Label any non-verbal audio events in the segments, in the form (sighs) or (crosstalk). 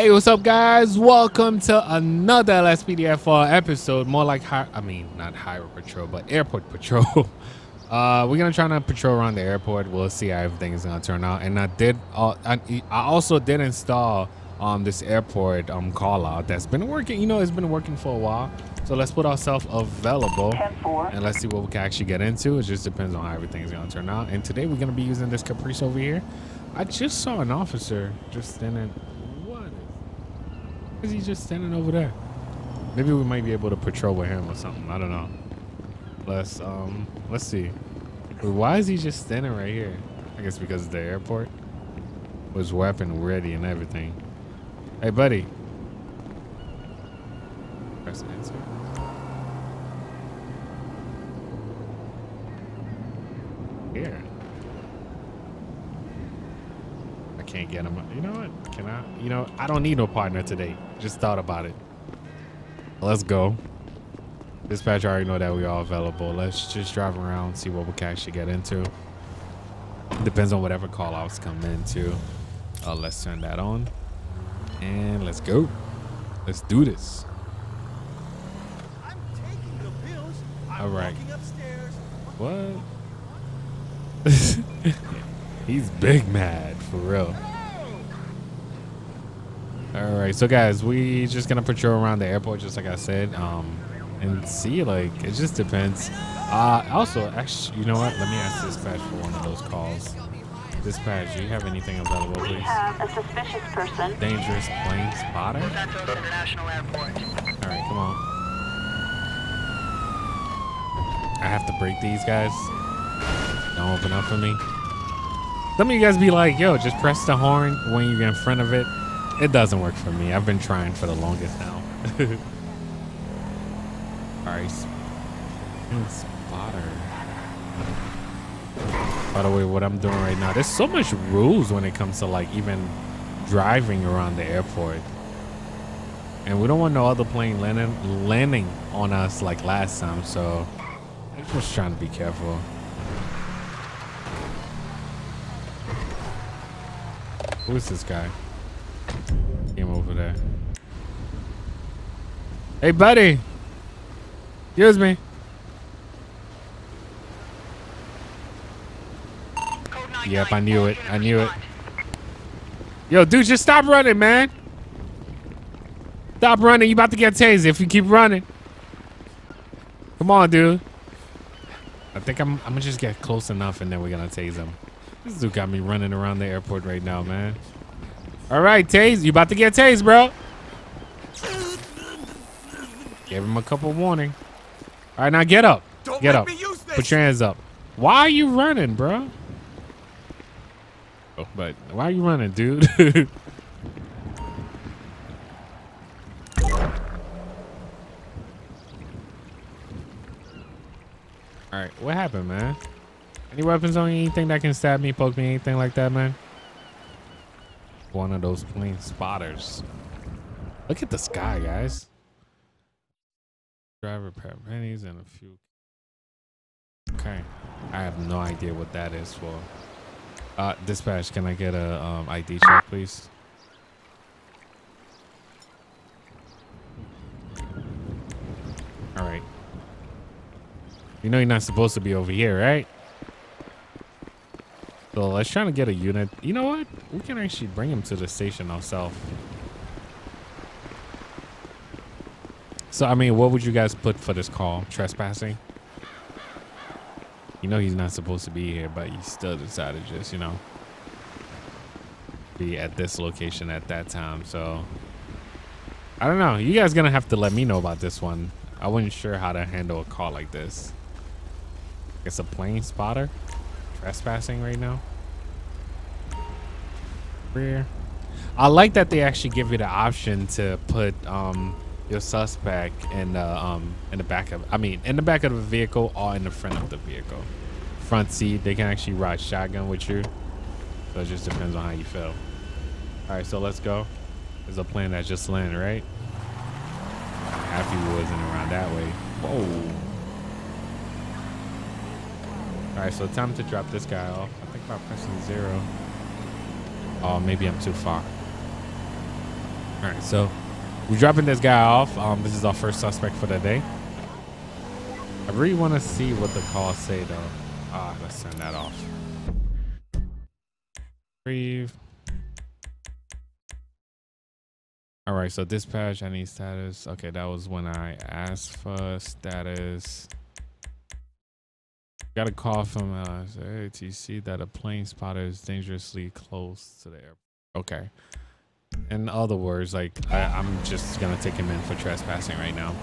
Hey, what's up, guys? Welcome to another LSPDFR episode. More like, hi- I mean, not highway patrol, but airport patrol. (laughs) uh, we're gonna try to patrol around the airport. We'll see how everything is gonna turn out. And I did, uh, I, I also did install um this airport um call out that's been working. You know, it's been working for a while. So let's put ourselves available and let's see what we can actually get into. It just depends on how everything's gonna turn out. And today we're gonna be using this Caprice over here. I just saw an officer just standing. Is he just standing over there? Maybe we might be able to patrol with him or something. I don't know. Let's um let's see. Why is he just standing right here? I guess because the airport was weapon ready and everything. Hey buddy. Press answer. Here. I can't get him. You know what? Can I? You know, I don't need no partner today. Just thought about it. Let's go. Dispatch already know that we are available. Let's just drive around, see what we can actually get into. Depends on whatever call outs come into. Uh, let's turn that on. And let's go. Let's do this. I'm taking the pills. I'm All right. upstairs. What? (laughs) He's big mad for real. All right, so guys, we just gonna patrol around the airport, just like I said, um, and see. Like, it just depends. Uh, also, actually, you know what? Let me ask dispatch for one of those calls. Dispatch, do you have anything available, please? We have a suspicious person. Dangerous plane spotter. Santos International Airport. All right, come on. I have to break these guys. Don't open up for me. Some of you guys be like, yo, just press the horn when you get in front of it. It doesn't work for me. I've been trying for the longest now. (laughs) All right. Spotter. By the way, what I'm doing right now, there's so much rules when it comes to like even driving around the airport. And we don't want no other plane landing landing on us like last time, so I'm just trying to be careful. Who is this guy? Came over there. Hey, buddy. Excuse me. Yep, I knew it. I knew it. Yo, dude, just stop running, man. Stop running. You about to get tased if you keep running. Come on, dude. I think I'm, I'm gonna just get close enough and then we're gonna tase him. This dude got me running around the airport right now, man. All right, tase. You about to get tased, bro. Give him a couple warning. All right, now get up. Don't get up. me use this. Put your hands up. Why are you running, bro? Oh, but why are you running, dude? (laughs) All right, what happened, man? Any weapons on you? Anything that can stab me, poke me, anything like that, man? One of those plane spotters. Look at the sky, guys. Driver pair of pennies and a few. Okay, I have no idea what that is for. Uh, dispatch, can I get a um, ID check, please? All right. You know you're not supposed to be over here, right? So let's try to get a unit. You know what? We can actually bring him to the station ourselves. So, I mean, what would you guys put for this call? Trespassing? You know he's not supposed to be here, but he still decided just, you know, be at this location at that time. So, I don't know. You guys gonna have to let me know about this one. I wasn't sure how to handle a call like this. It's a plane spotter trespassing right now. I like that they actually give you the option to put um your suspect in the um in the back of I mean in the back of the vehicle or in the front of the vehicle. Front seat, they can actually ride shotgun with you. So it just depends on how you feel. Alright, so let's go. There's a plane that just landed, right? Happy wasn't around that way. Whoa. Alright, so time to drop this guy off. I think about pressing zero. Oh, maybe I'm too far. All right, so we're dropping this guy off. Um, this is our first suspect for the day. I really want to see what the calls say though. Ah, let's turn that off. Breathe. All right, so dispatch, need status. Okay, that was when I asked for status. Got a call from uh, ATC that a plane spotter is dangerously close to the airport. Okay. In other words, like I, I'm just gonna take him in for trespassing right now.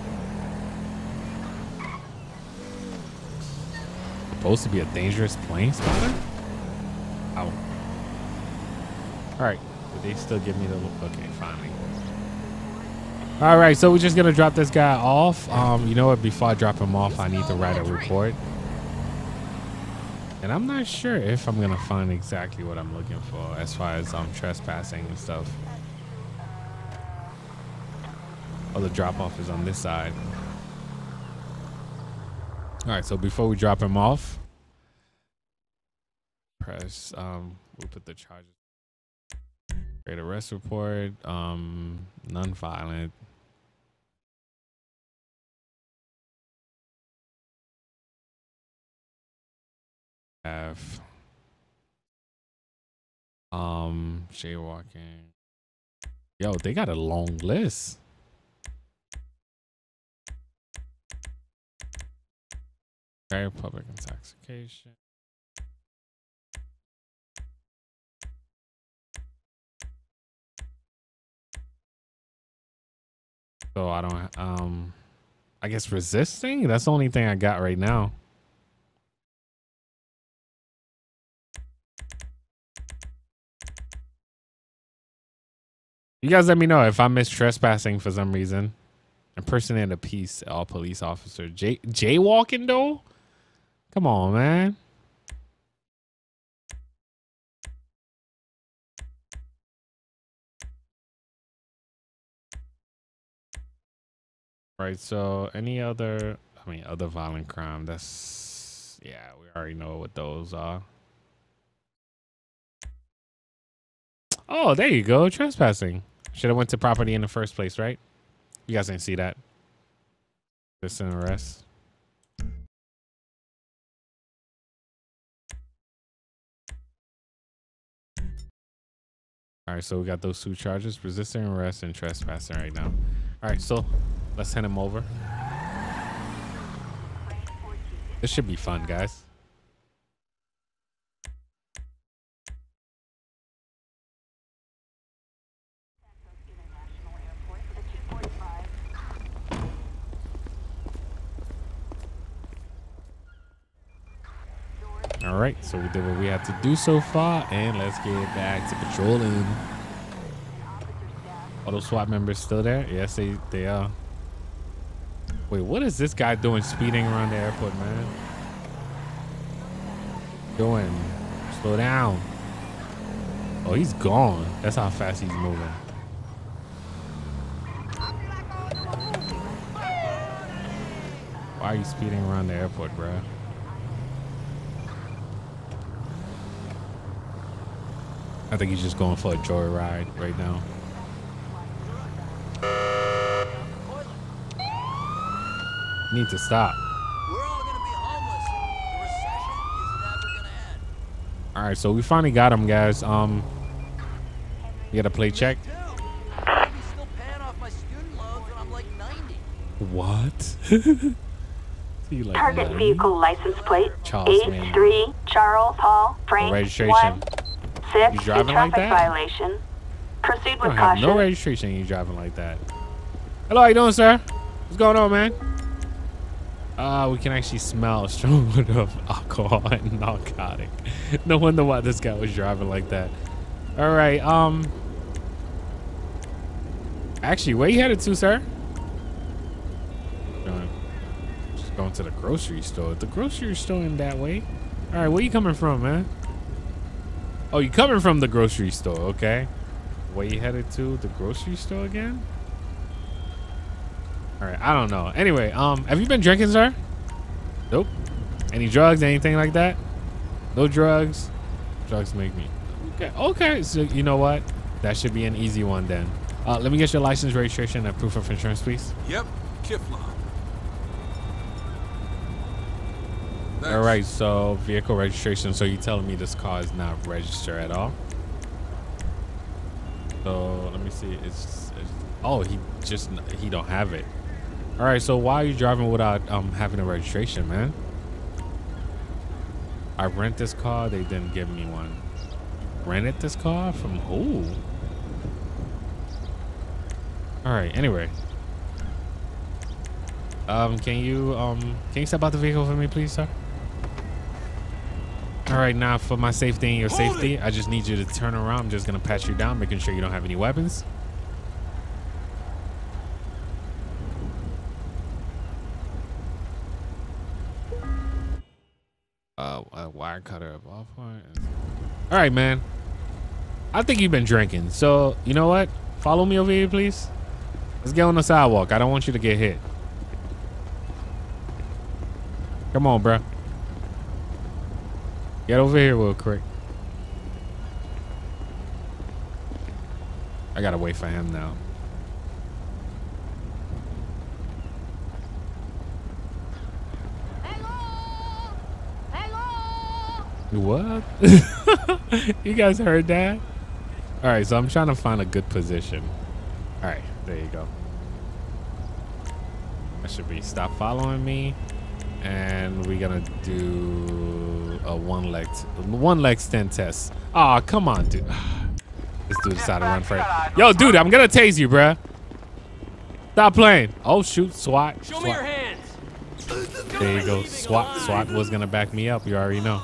Supposed to be a dangerous plane spotter? Ow. All right. Did they still give me the look? Okay, finally. All right, so we're just gonna drop this guy off. Um, you know what? Before I drop him off, I need to write a report. And I'm not sure if I'm gonna find exactly what I'm looking for as far as um trespassing and stuff. Oh, the drop off is on this side. All right, so before we drop him off, press um we'll put the charges. Create arrest report, um, non-violent. Have um jaywalking. Yo, they got a long list. Very public intoxication. So I don't um I guess resisting? That's the only thing I got right now. You guys let me know if I miss trespassing for some reason. Impersonating a peace, all police officer. J jaywalking though? Come on, man. Right, so any other I mean other violent crime, that's yeah, we already know what those are. Oh, there you go. Trespassing. Should have went to property in the first place, right? You guys didn't see that. Just an arrest. All right, so we got those two charges, resisting arrest and trespassing right now. All right, so let's send him over. This should be fun, guys. All right, so we did what we had to do so far, and let's get back to patrolling. Are those SWAT members still there? Yes, they, they are. Wait, what is this guy doing speeding around the airport, man? Doing? Slow down. Oh, he's gone. That's how fast he's moving. Why are you speeding around the airport, bro? I think he's just going for a joyride right now. Need to stop. We're all gonna be homeless. The recession is never gonna end. All right, so we finally got him, guys. Um, you got a play check. Dude, I'm still paying off my student loans and I'm like What? (laughs) See, like, Target nine? vehicle license plate Charles Mann. H3 Charles Hall Frank registration. 1 6 You driving like traffic that? violation. Proceed with don't have caution. no registration. You driving like that? Hello, how you doing, sir? What's going on, man? Uh, we can actually smell a strong odor of (laughs) alcohol and narcotic. No wonder why this guy was driving like that. All right, um. Actually, where you headed to, sir? Just going to the grocery store. The grocery store in that way. All right, where you coming from, man? Oh, you coming from the grocery store, okay? Where you headed to? The grocery store again? All right, I don't know. Anyway, um, have you been drinking, sir? Nope. Any drugs, anything like that? No drugs. Drugs make me. Okay, okay. So you know what? That should be an easy one then. Uh, let me get your license, registration, and proof of insurance, please. Yep, Kiflon. All right, so vehicle registration. So you telling me this car is not registered at all? So let me see. It's, it's oh he just he don't have it. All right, so why are you driving without um having a registration, man? I rent this car. They didn't give me one. Rented this car from who? All right. Anyway, um, can you um can you step out the vehicle for me, please, sir? All right, now for my safety and your Hold safety, I just need you to turn around. I'm just gonna pat you down, making sure you don't have any weapons. Uh, a wire cutter of off point. All right, man. I think you've been drinking. So you know what? Follow me over here, please. Let's get on the sidewalk. I don't want you to get hit. Come on, bruh. Get over here real quick. I gotta wait for him now. Hello! Hello! What? (laughs) you guys heard that? All right, so I'm trying to find a good position. All right, there you go. That should be stop following me, and we're gonna do a one leg one leg stand test. Oh, come on, dude. Let's (sighs) do this dude decided to run for it. Yo, dude, I'm gonna tase you, bruh. Stop playing. Oh shoot, SWAT. Show me SWAT. your hands. There you go. SWAT. SWAT was gonna back me up. You already know.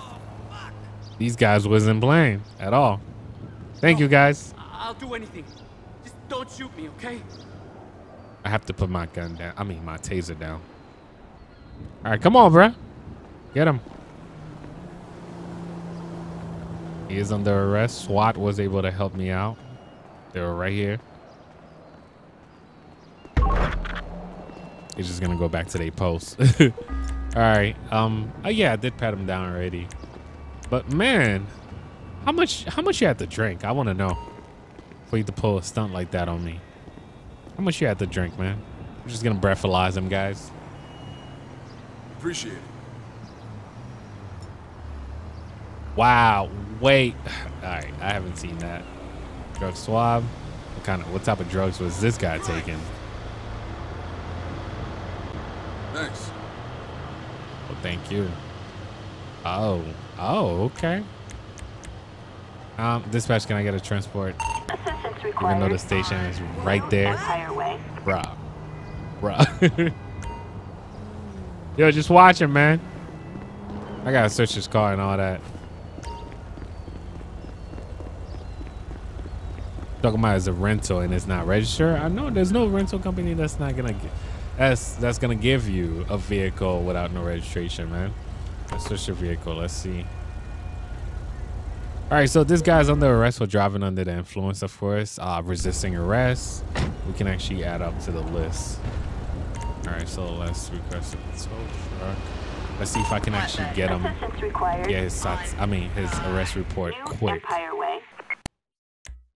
These guys wasn't playing at all. Thank you, guys. I'll do anything. Just don't shoot me, okay? I have to put my gun down. I mean, my taser down. All right, come on, bruh. Get him. He is under arrest. SWAT was able to help me out. They were right here. He's just gonna go back to their post. (laughs) All right. Um. Oh yeah, I did pat him down already. But man, how much? How much you had to drink? I want to know. For you to pull a stunt like that on me. How much you had to drink, man? I'm just gonna breathalyze them guys. Appreciate it. Wow. Wait. (sighs) All right. I haven't seen that. Drug swab. What kind of? What type of drugs was this guy taking? Thanks. Well, thank you. Oh. Oh. Okay. Um, dispatch, can I get a transport? Assistance required. Even though the station is right there. Empire Way. Bruh. Bruh. (laughs) Yo, just watch him, man. I gotta search his car and all that. Talking about as a rental and it's not registered. I know there's no rental company that's not gonna get that's that's gonna give you a vehicle without no registration, man. Let's search your vehicle. Let's see. All right, so this guy's under arrest for driving under the influence, of course, uh, resisting arrest. We can actually add up to the list. All right, so let's request a tow truck. Let's see if I can actually get him. Yeah, his sats- I mean his arrest report quick.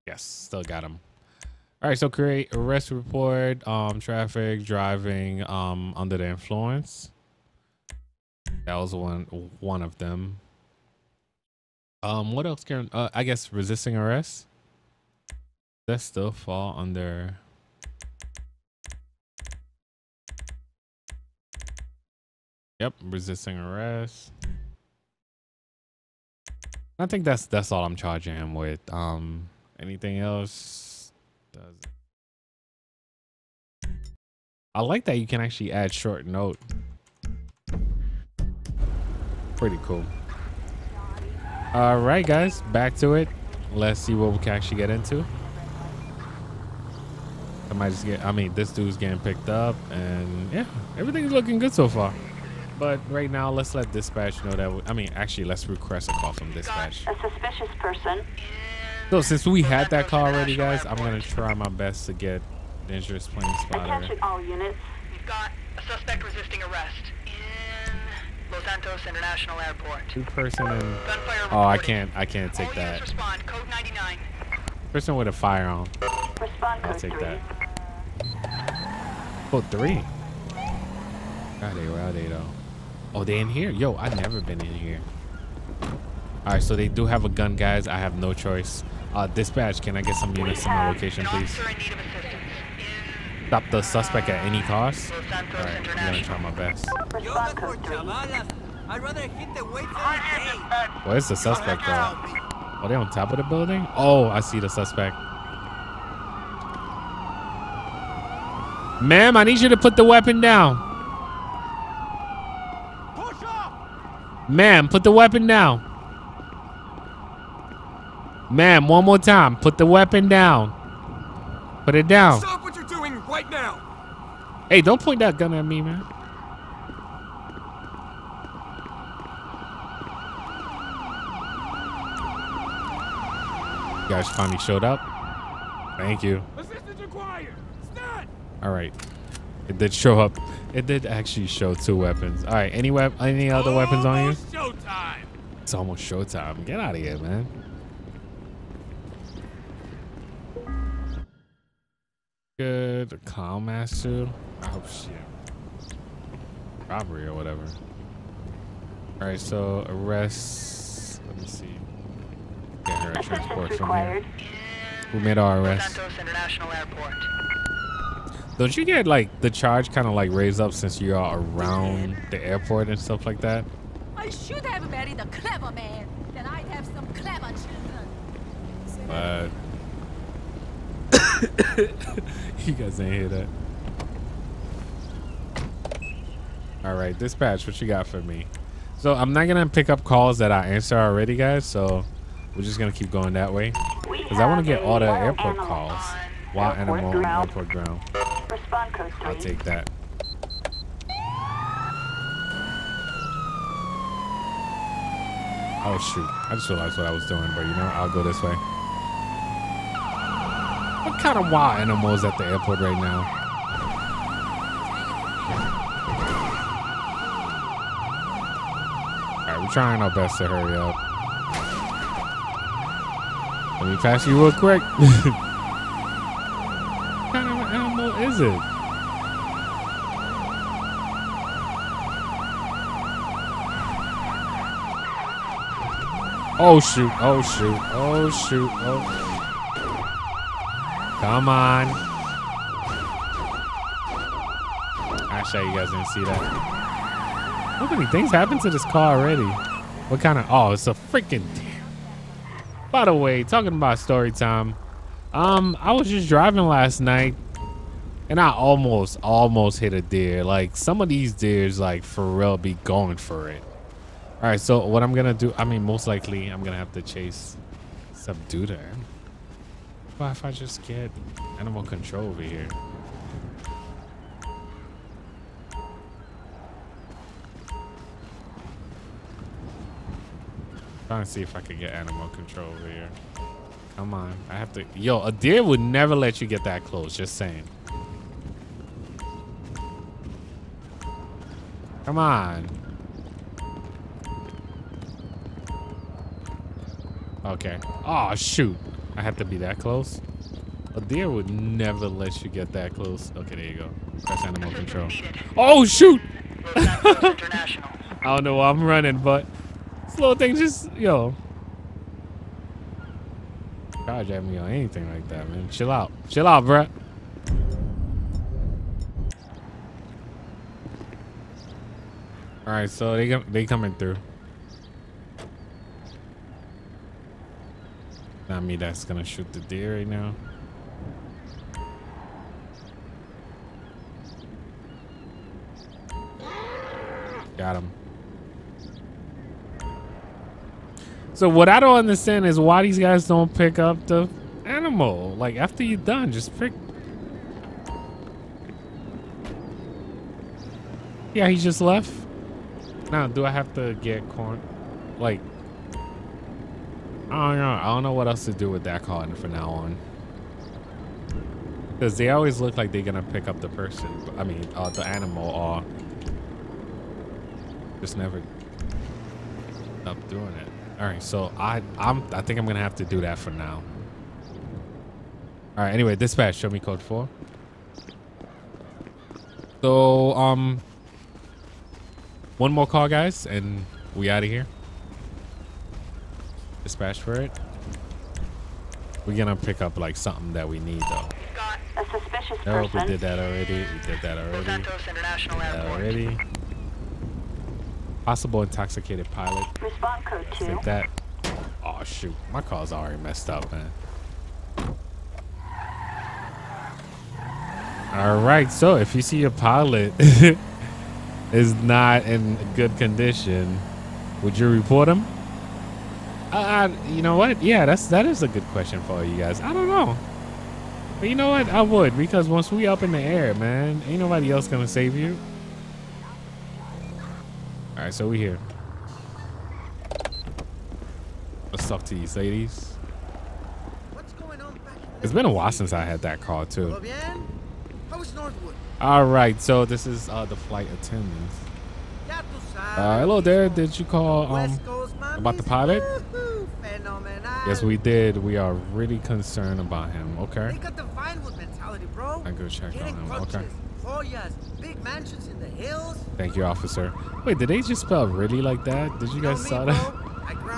Yes, still got him. All right, so create arrest report, um, traffic, driving, um, under the influence. That was one one of them. Um, what else can uh, I guess resisting arrest? That still fall under. Yep, resisting arrest. I think that's that's all I'm charging him with. Um, anything else? Does I like that you can actually add short note. Pretty cool. All right, guys, back to it. Let's see what we can actually get into. I might just get. I mean, this dude's getting picked up, and yeah, everything's looking good so far. But right now, let's let dispatch know that. We, I mean, actually, let's request a call from dispatch. A suspicious person. So since we had that call already, guys, I'm gonna try my best to get dangerous plane spotter. Attention all units. We've got a suspect resisting arrest in Los Santos International Airport. Two person and oh, I can't, I can't take units that. respond. Code 99. Person with a firearm. Respond Respond I'll take 3. that. Oh, three. Where are they? Where are they though? Oh, they in here? Yo, I've never been in here. All right, so they do have a gun, guys. I have no choice. Uh, dispatch, can I get some units to my location, please? officer in need of assistance. In Stop the suspect at any cost. All right, I'm gonna try my best. Yo Respond mejor code 3. chavalas. I'd rather hit the weights every day. Where's the suspect though? Oh, they on top of the building? Oh, I see the suspect. Ma'am, I need you to put the weapon down. Ma'am, put the weapon down. Ma'am, one more time. Put the weapon down. Put it down. Stop what you're doing right now. Hey, don't point that gun at me, man. You guys finally showed up. Thank you. Assistance required. Stat. All right. It did show up. It did actually show two weapons. All right. Any wep- any other weapons on you? Showtime. It's almost showtime. Get out of here, man. Good. A clown master. Oh shit. Robbery or whatever. All right. So arrest. Let me see. Get her a transport from here. required. Who made our arrest? Santos International Airport. Don't you get like the charge kind of like raised up since you are around the airport and stuff like that? I should have married a clever man. Then I'd have some clever children. But (coughs) you guys ain't hear that. All right, dispatch, what you got for me? So I'm not gonna pick up calls that I answer already, guys. So we're just gonna keep going that way because I want to get all the airport calls. on Wild airport animal on ground. airport ground. Respond code 3. I'll take that. Oh shoot! I just realized what I was doing, but you know, I'll go this way. What kind of wild animal is at the airport right now? All right, we're trying our best to hurry up. Let me pass you real quick. (laughs) what kind of animal is it? Oh shoot, oh shoot, oh shoot, oh. Come on. Actually, you guys didn't see that. How many things happened to this car already? What kind of, oh, it's a freaking By the way, talking about story time. Um, I was just driving last night and I almost, almost hit a deer. Like some of these deers, like for real, be going for it. All right, so what I'm gonna do? I mean, most likely I'm gonna have to chase, subdue them. What if I just get animal control over here? Trying to see if I can get animal control over here. Come on, I have to. Yo, a deer would never let you get that close. Just saying. Come on. Okay. Oh shoot! I have to be that close. A deer would never let you get that close. Okay, there you go. Press animal control. Oh shoot! International. (laughs) I don't know why I'm running, but this little thing just yo. At me on anything like that, man. Chill out. Chill out, bruh. All right, so they they coming through. Not me. That's gonna shoot the deer right now. Got him. So what I don't understand is why these guys don't pick up the animal. Like after you're done, just pick. Yeah, he just left. Now, do I have to get corn? Like, I don't know. I don't know what else to do with that car from now on. Because they always look like they're gonna pick up the person. I mean, uh, the animal, or just never up doing it. All right, so I I'm I think I'm gonna have to do that for now. All right. Anyway, dispatch. Show me code four. So um, one more call, guys, and we out of here. Dispatch for it. We're gonna pick up like something that we need though. Scott, A suspicious No, we person. did that already. We did that already. Santos International That Airport. already. Possible intoxicated pilot. Respond code 2. Take that. Oh shoot, my car's already messed up, man. All right, so if you see a pilot (laughs) is not in good condition, would you report him? Uh, you know what? Yeah, that's that is a good question for you guys. I don't know, but you know what? I would because once we up in the air, man, ain't nobody else gonna save you. All right, so we here. Let's talk to these ladies. What's going on back in It's been a while since I had that call too. How is Northwood? All right, so this is uh, the flight attendant. Ya tú sabes. Uh, hello there. Did you call um? About the pilot? Yes, we did. We are really concerned about him. Okay. They got the Vinewood mentality, bro. I go check Getting on him. coaches, Okay. Big mansions in the hills. Thank you, officer. Wait, did they just spell really like that? Did you Know guys me, saw that? (laughs)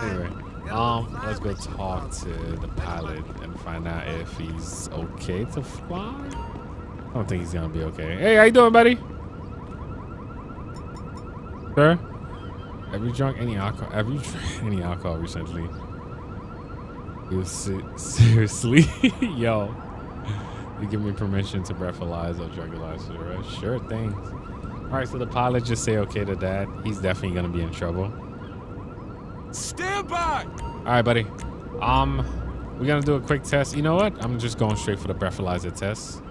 Anyway, um, let's go talk to the pilot and find out if he's okay to fly. I don't think he's gonna be okay. Hey, how you doing, buddy? Sir, have you drunk any alcohol? Have you drank (laughs) any alcohol recently? You se- seriously, (laughs) yo. You give me permission to breathalyze or drugalize for the rest? Sure thing. All right, so the pilot just say okay to that. He's definitely gonna be in trouble. Stand by! All right, buddy. Um, we're gonna do a quick test. You know what? I'm just going straight for the breathalyzer test.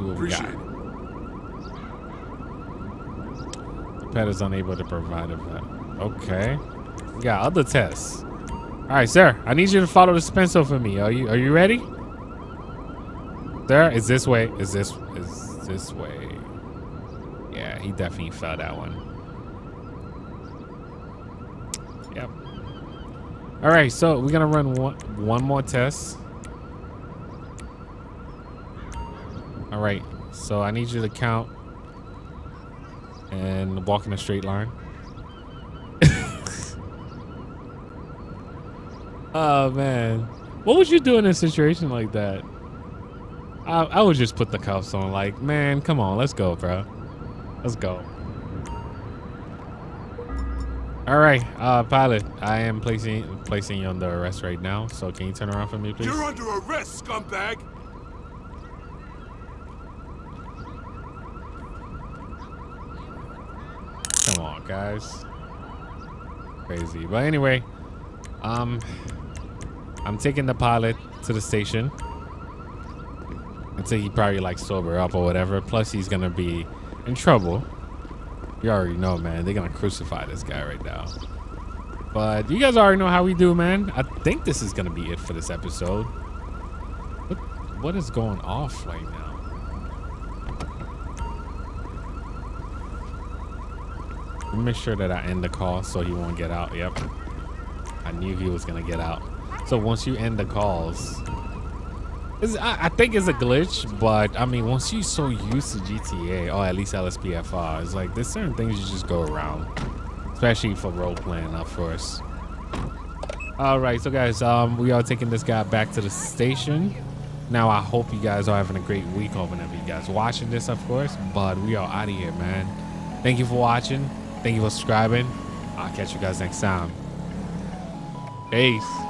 See what we got. It. The pet is unable to provide a vet. Okay. We got other tests. All right, sir. I need you to follow the pencil for me. Are you Are you ready? Sir, is this way? Is this is this way? Yeah, he definitely fell that one. Yep. All right, so we're gonna run one one more test. All right, so I need you to count and walk in a straight line. (laughs) oh man, what would you do in a situation like that? I, I would just put the cuffs on. Like, man, come on, let's go, bro. Let's go. All right, uh, pilot. I am placing placing you under arrest right now. So can you turn around for me, please? You're under arrest, scumbag! Come on, guys. Crazy. But anyway, um, I'm taking the pilot to the station until he probably like sober up or whatever. Plus, he's gonna be in trouble. You already know, man. They're gonna crucify this guy right now. But you guys already know how we do, man. I think this is gonna be it for this episode. What, what is going off right now? Let me make sure that I end the call so he won't get out. Yep. I knew he was gonna get out. So once you end the calls, I, I think it's a glitch, but I mean, once you're so used to GTA or at least LSPDFR, it's like there's certain things you just go around, especially for role playing, of course. All right, so guys, um, we are taking this guy back to the station. Now, I hope you guys are having a great week whenever you guys watching this, of course. But we are out of here, man. Thank you for watching. Thank you for subscribing. I'll catch you guys next time. Peace.